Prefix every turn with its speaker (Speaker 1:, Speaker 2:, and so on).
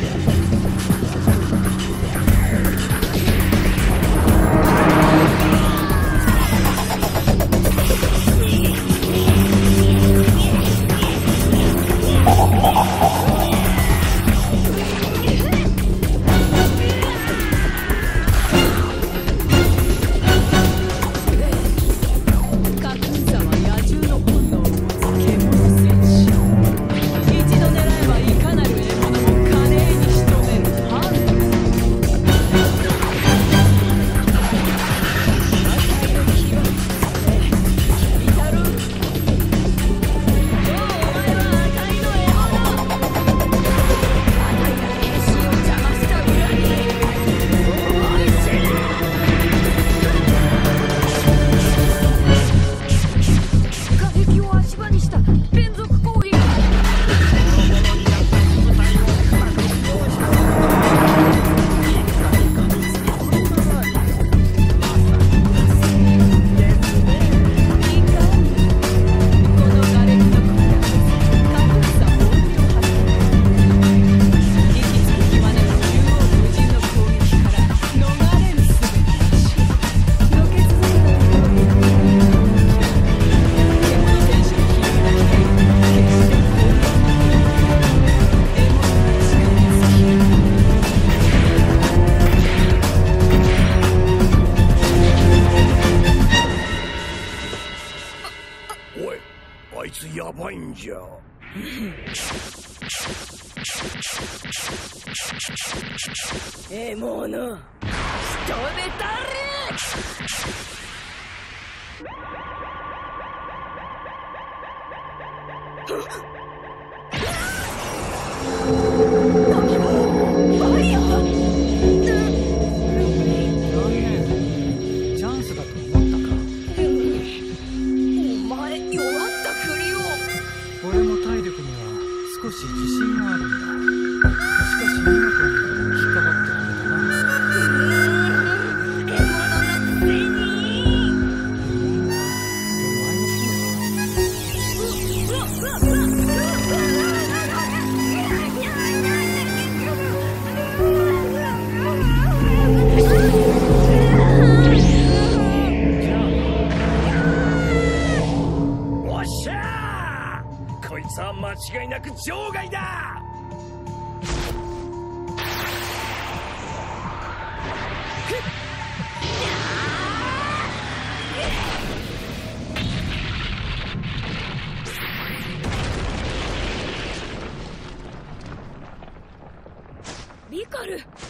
Speaker 1: Yeah.
Speaker 2: やばいんじゃ。
Speaker 1: 獲物、仕留めたれ
Speaker 3: 简直心
Speaker 2: さ間違いなく場外だ。
Speaker 1: リカル。